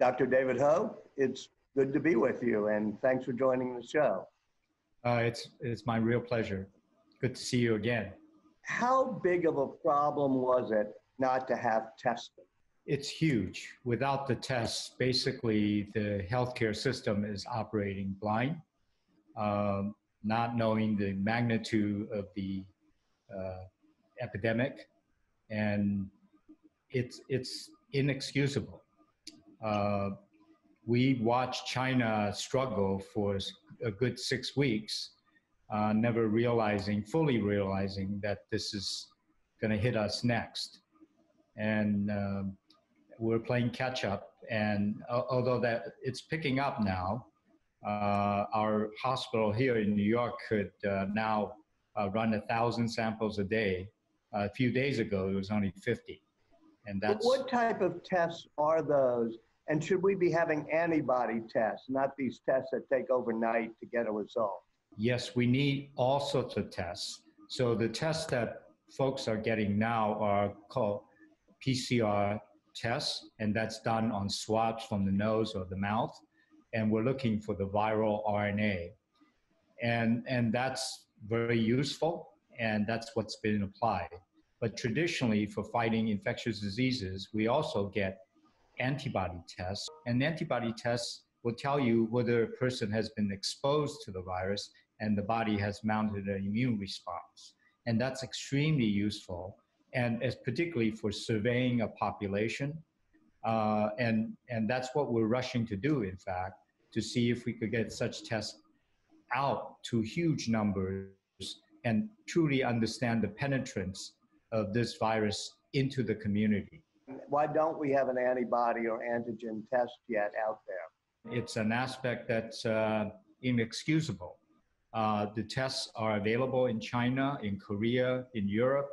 Dr. David Ho, it's good to be with you, and thanks for joining the show. Uh, it's, it's my real pleasure. Good to see you again. How big of a problem was it not to have testing? It's huge. Without the tests, basically the healthcare system is operating blind, um, not knowing the magnitude of the uh, epidemic, and it's it's inexcusable. Uh, we watched China struggle for a good six weeks, uh, never realizing, fully realizing that this is going to hit us next. And um, we're playing catch up. And uh, although that it's picking up now, uh, our hospital here in New York could uh, now uh, run a thousand samples a day. a few days ago, it was only 50. And that's. But what type of tests are those? And should we be having antibody tests, not these tests that take overnight to get a result? Yes, we need all sorts of tests. So the tests that folks are getting now are called PCR tests, and that's done on swabs from the nose or the mouth. And we're looking for the viral RNA. And, and that's very useful, and that's what's been applied. But traditionally, for fighting infectious diseases, we also get antibody tests. And antibody test will tell you whether a person has been exposed to the virus and the body has mounted an immune response. And that's extremely useful, and as particularly for surveying a population. Uh, and, and that's what we're rushing to do, in fact, to see if we could get such tests out to huge numbers and truly understand the penetrance of this virus into the community. Why don't we have an antibody or antigen test yet out there? It's an aspect that's uh, inexcusable. Uh, the tests are available in China, in Korea, in Europe,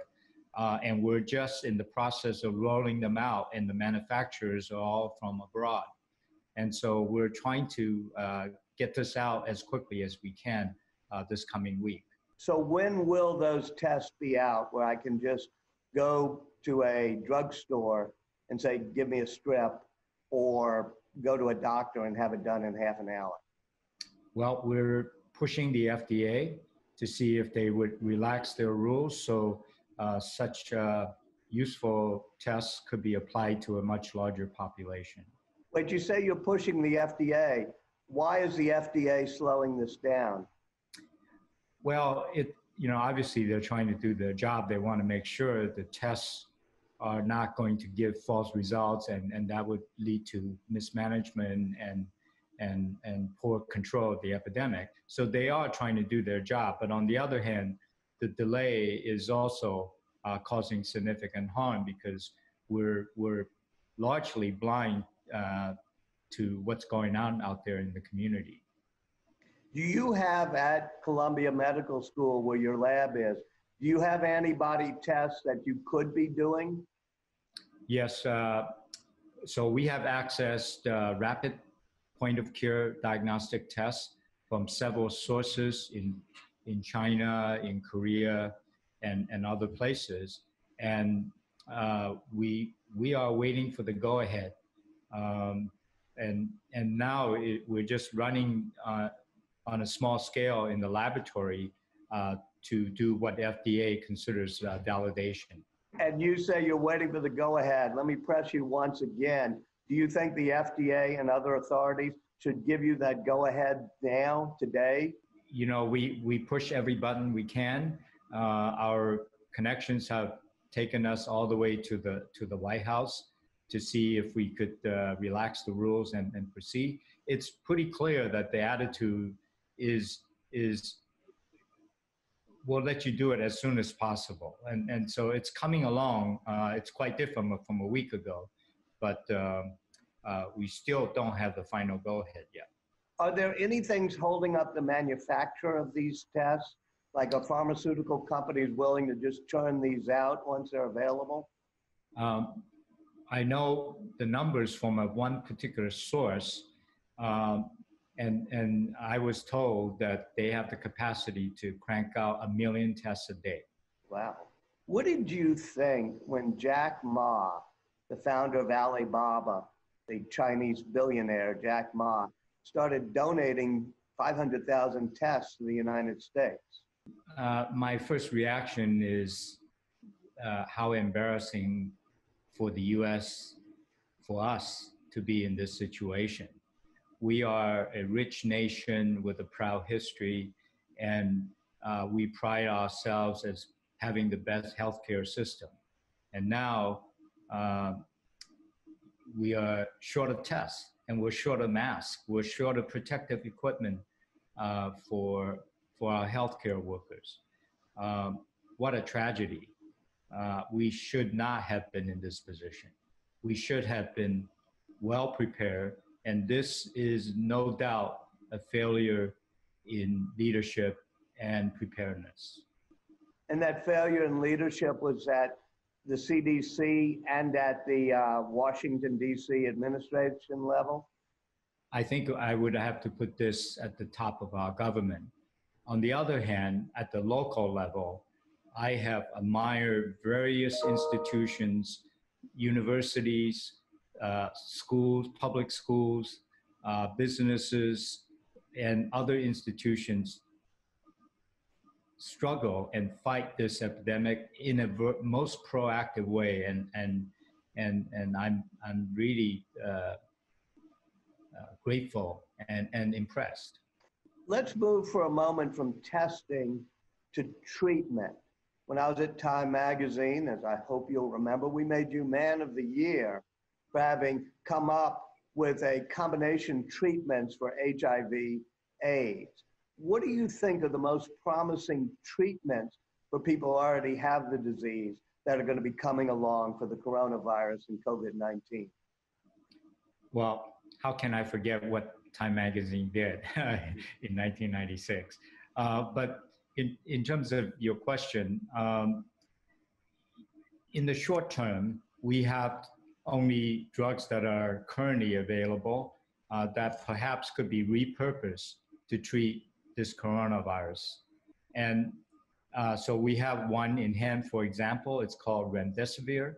uh, and we're just in the process of rolling them out, and the manufacturers are all from abroad. And so we're trying to uh, get this out as quickly as we can uh, this coming week. So, when will those tests be out where I can just go to a drugstore and say, give me a strip, or go to a doctor and have it done in half an hour? Well, we're pushing the FDA to see if they would relax their rules so uh, such uh, useful tests could be applied to a much larger population. But you say you're pushing the FDA. Why is the FDA slowing this down? Well, it you know obviously they're trying to do their job. They want to make sure the tests are not going to give false results and, and that would lead to mismanagement and and and poor control of the epidemic. So they are trying to do their job, but on the other hand, the delay is also uh, causing significant harm because we're we're largely blind uh, to what's going on out there in the community. Do you have at Columbia Medical School, where your lab is, do you have antibody tests that you could be doing? Yes. Uh, so we have accessed uh, rapid point of care diagnostic tests from several sources in, in China, in Korea, and, and other places. And uh, we, we are waiting for the go ahead. Um, and, and now it, we're just running uh, on a small scale in the laboratory uh, to do what FDA considers uh, validation. And you say you're waiting for the go ahead. Let me press you once again. Do you think the FDA and other authorities should give you that go ahead now, today? You know, we, we push every button we can. Uh, our connections have taken us all the way to the, to the White House to see if we could uh, relax the rules and, and proceed. It's pretty clear that the attitude is, is we'll let you do it as soon as possible. And, and so it's coming along. Uh, it's quite different from a week ago, but um, uh, we still don't have the final go ahead yet. Are there any things holding up the manufacture of these tests? Like a pharmaceutical company is willing to just churn these out once they're available? Um, I know the numbers from a one particular source. Um, and and I was told that they have the capacity to crank out a million tests a day. Wow. What did you think when Jack Ma, the founder of Alibaba, the Chinese billionaire Jack Ma, started donating 500,000 tests to the United States. Uh, my first reaction is uh, how embarrassing for the US, for us to be in this situation. We are a rich nation with a proud history, and uh, we pride ourselves as having the best healthcare system. And now uh, we are short of tests and we're short of masks, we're short of protective equipment uh, for, for our healthcare workers. Um, what a tragedy. Uh, we should not have been in this position. We should have been well prepared, and this is no doubt a failure in leadership and preparedness. And that failure in leadership was at the CDC and at the uh, Washington, D.C. administration level? I think I would have to put this at the top of our government. On the other hand, at the local level, I have admired various institutions, universities, uh, schools, public schools, uh, businesses, and other institutions struggle and fight this epidemic in a ver- most proactive way. And, and, and, and I'm, I'm really uh, uh, grateful and, and impressed. Let's move for a moment from testing to treatment. When I was at Time Magazine, as I hope you'll remember, we made you Man of the Year for having come up with a combination treatments for HIV AIDS what do you think are the most promising treatments for people who already have the disease that are going to be coming along for the coronavirus and COVID 19? Well, how can I forget what Time Magazine did in 1996? Uh, but in, in terms of your question, um, in the short term, we have only drugs that are currently available uh, that perhaps could be repurposed to treat this coronavirus. And uh, so we have one in hand, for example, it's called remdesivir.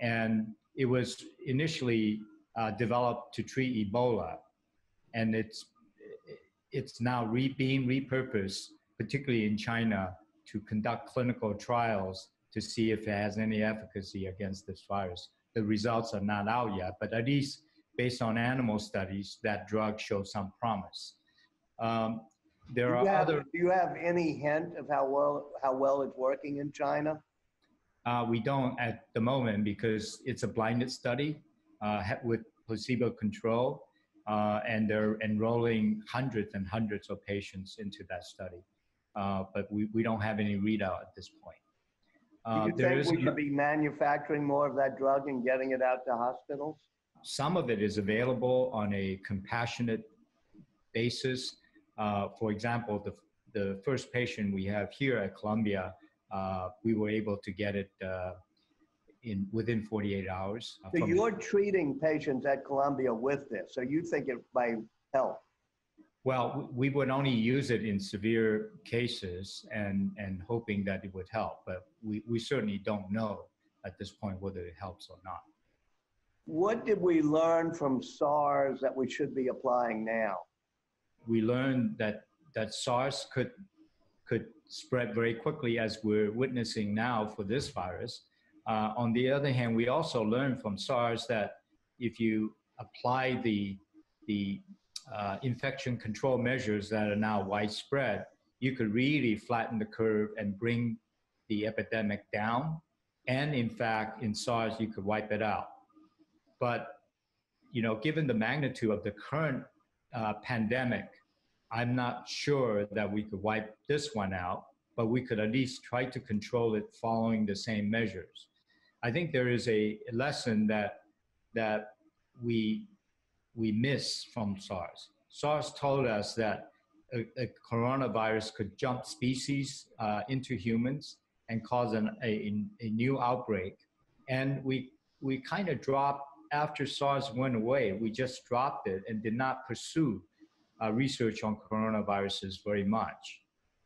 And it was initially uh, developed to treat Ebola. And it's, it's now re being repurposed, particularly in China, to conduct clinical trials to see if it has any efficacy against this virus. The results are not out yet, but at least based on animal studies, that drug shows some promise. Um, there are have, other. Do you have any hint of how well how well it's working in China? Uh, we don't at the moment because it's a blinded study uh, with placebo control, uh, and they're enrolling hundreds and hundreds of patients into that study. Uh, but we, we don't have any readout at this point. Uh, do you think we should be manufacturing more of that drug and getting it out to hospitals? Some of it is available on a compassionate basis uh, for example, the, the first patient we have here at Columbia, uh, we were able to get it uh, in within 48 hours. Uh, so you're treating patients at Columbia with this, so you think it might help? Well, we would only use it in severe cases and, and hoping that it would help, but we, we certainly don't know at this point whether it helps or not. What did we learn from SARS that we should be applying now? we learned that that SARS could could spread very quickly as we're witnessing now for this virus. Uh, on the other hand, we also learned from SARS that if you apply the the uh, infection control measures that are now widespread, you could really flatten the curve and bring the epidemic down. And in fact, in SARS, you could wipe it out. But you know, given the magnitude of the current uh, pandemic, I'm not sure that we could wipe this one out, but we could at least try to control it following the same measures. I think there is a lesson that that we we miss from SARS. SARS told us that a, a coronavirus could jump species uh, into humans and cause an, a, a new outbreak, and we we kind of dropped after SARS went away, we just dropped it and did not pursue uh, research on coronaviruses very much.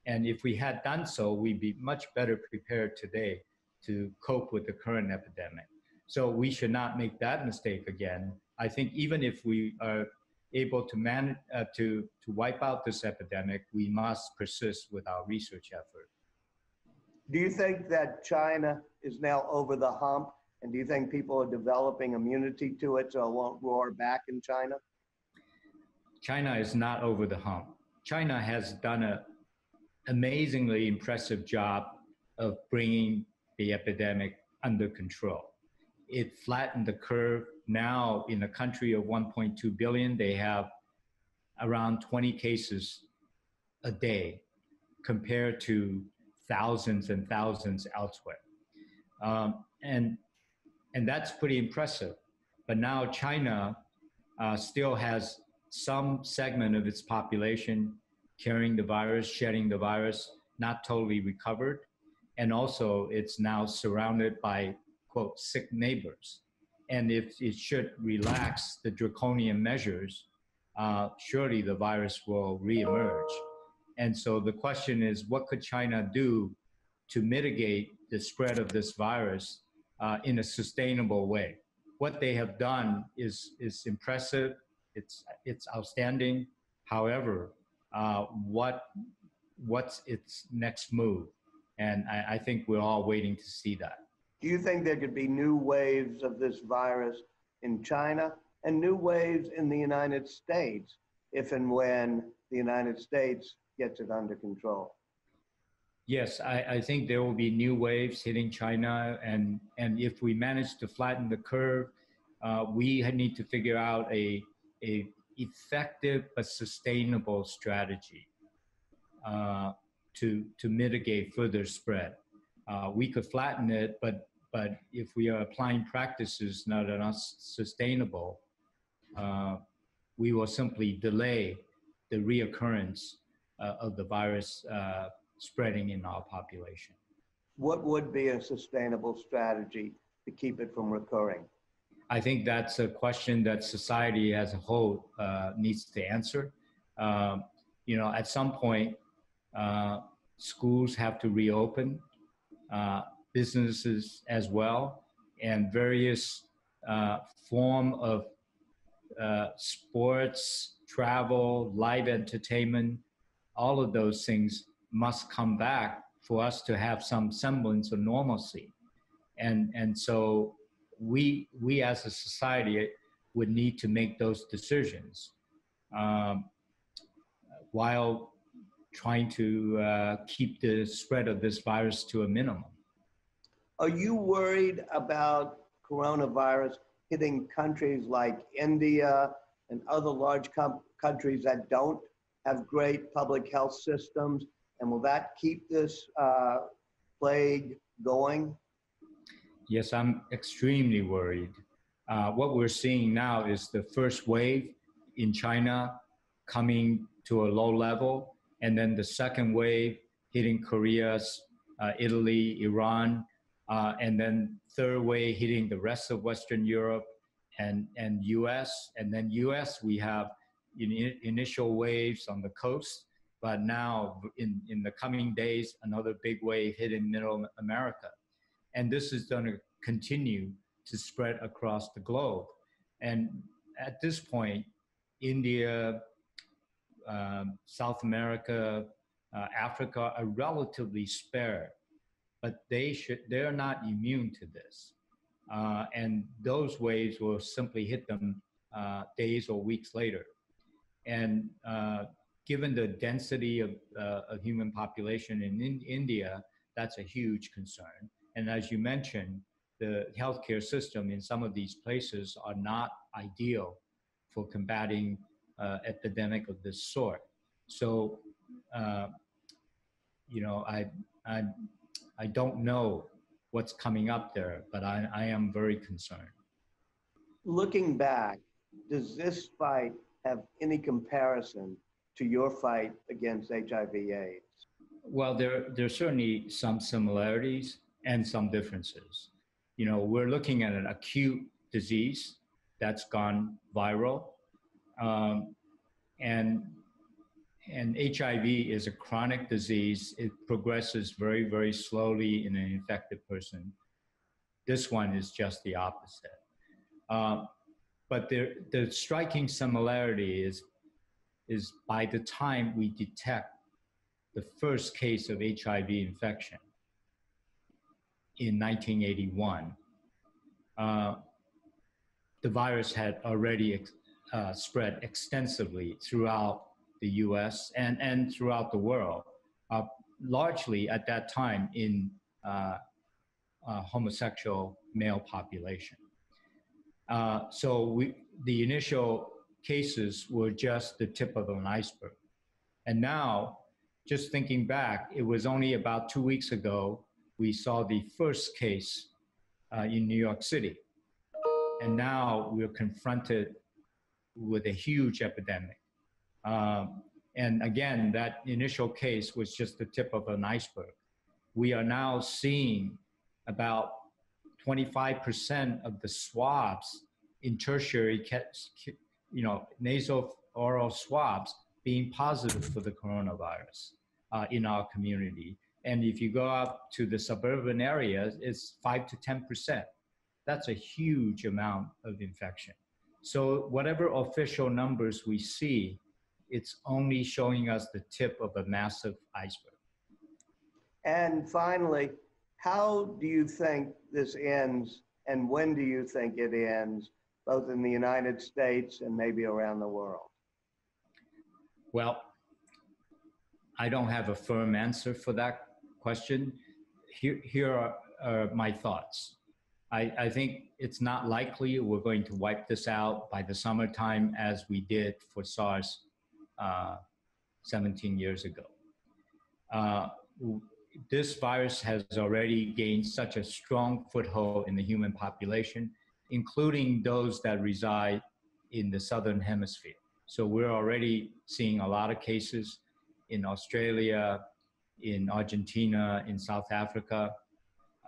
And if we had done so, we'd be much better prepared today to cope with the current epidemic. So we should not make that mistake again I think even if we are able to manage uh, to to wipe out this epidemic, we must persist with our research effort. Do you think that China is now over the hump? And do you think people are developing immunity to it so it won't roar back in China? China is not over the hump. China has done an amazingly impressive job of bringing the epidemic under control. It flattened the curve. Now, in a country of 1.2 billion, they have around 20 cases a day compared to thousands and thousands elsewhere. Um, and, and that's pretty impressive. But now China uh, still has some segment of its population carrying the virus, shedding the virus, not totally recovered. And also, it's now surrounded by, quote, sick neighbors. And if it should relax the draconian measures, uh, surely the virus will reemerge. And so the question is, what could China do to mitigate the spread of this virus uh, in a sustainable way? What they have done is, is impressive, it's, it's outstanding. However, uh, what, what's its next move? And I, I think we're all waiting to see that. Do you think there could be new waves of this virus in China and new waves in the United States if and when the United States gets it under control? Yes, I, I, think there will be new waves hitting China, and and if we manage to flatten the curve, uh, we need to figure out a a effective but sustainable strategy uh, to to mitigate further spread. Uh, we could flatten it, but but if we are applying practices that are not sustainable, uh, we will simply delay the reoccurrence uh, of the virus uh, spreading in our population. What would be a sustainable strategy to keep it from recurring? I think that's a question that society as a whole uh, needs to answer. Um, you know, at some point, uh, schools have to reopen, uh, businesses as well, and various uh, form of uh, sports, travel, live entertainment, all of those things must come back for us to have some semblance of normalcy. And, and so we, we as a society would need to make those decisions um, while trying to uh, keep the spread of this virus to a minimum. Are you worried about coronavirus hitting countries like India and other large countries that don't have great public health systems? And will that keep this uh, plague going? Yes, I'm extremely worried. Uh, what we're seeing now is the first wave in China coming to a low level, and then the second wave hitting Korea, uh, Italy, Iran, uh, and then third wave hitting the rest of Western Europe and, and US. And then US, we have in, initial waves on the coast, but now in, in the coming days, another big wave hitting Middle America. And this is going to continue to spread across the globe. And at this point, India, um, South America, uh, Africa are relatively spared, but they should they're not immune to this, uh, and those waves will simply hit them uh, days or weeks later. And uh, given the density of, uh, of human population in, in India, that's a huge concern. And as you mentioned, the healthcare system in some of these places are not ideal for combating uh, epidemic of this sort. So, uh, you know, I, I, I don't know what's coming up there, but I, I am very concerned. Looking back, does this fight have any comparison to your fight against HIV/AIDS? Well, there there are certainly some similarities and some differences. You know, we're looking at an acute disease that's gone viral, um, and and HIV is a chronic disease. It progresses very very slowly in an infected person. This one is just the opposite. Uh, but there, the striking similarity is, is by the time we detect the first case of HIV infection in 1981, uh, the virus had already ex- uh, spread extensively throughout the US and, and throughout the world, uh, largely at that time in uh, uh, homosexual male population. Uh, so we, the initial cases were just the tip of an iceberg. And now, just thinking back, it was only about two weeks ago we saw the first case uh, in New York City. And now we're confronted with a huge epidemic. Um, and again, that initial case was just the tip of an iceberg. We are now seeing about 25% of the swabs in tertiary, you know, nasal oral swabs being positive for the coronavirus uh, in our community. And if you go up to the suburban areas, it's five to 10%. That's a huge amount of infection. So whatever official numbers we see, it's only showing us the tip of a massive iceberg. And finally, how do you think this ends and when do you think it ends, both in the United States and maybe around the world? Well, I don't have a firm answer for that question. Here, here are, are my thoughts. I, I, think it's not likely we're going to wipe this out by the summertime as we did for SARS uh, 17 years ago. Uh, this virus has already gained such a strong foothold in the human population, including those that reside in the southern hemisphere. So we're already seeing a lot of cases in Australia, in Argentina, in South Africa.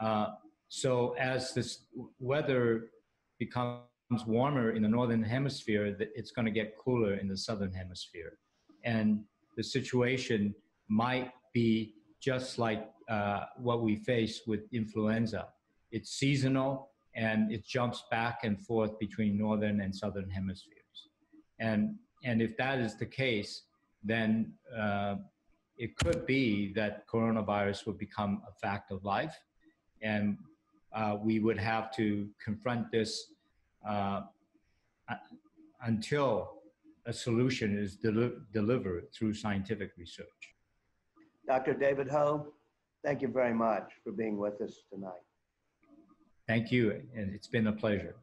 Uh, so as this weather becomes warmer in the northern hemisphere, it's going to get cooler in the southern hemisphere, and the situation might be just like uh, what we face with influenza. It's seasonal and it jumps back and forth between northern and southern hemispheres. And, and if that is the case, then uh, it could be that coronavirus would become a fact of life. And uh, we would have to confront this uh, until a solution is deli delivered through scientific research. Dr. David Ho, thank you very much for being with us tonight. Thank you, and it's been a pleasure.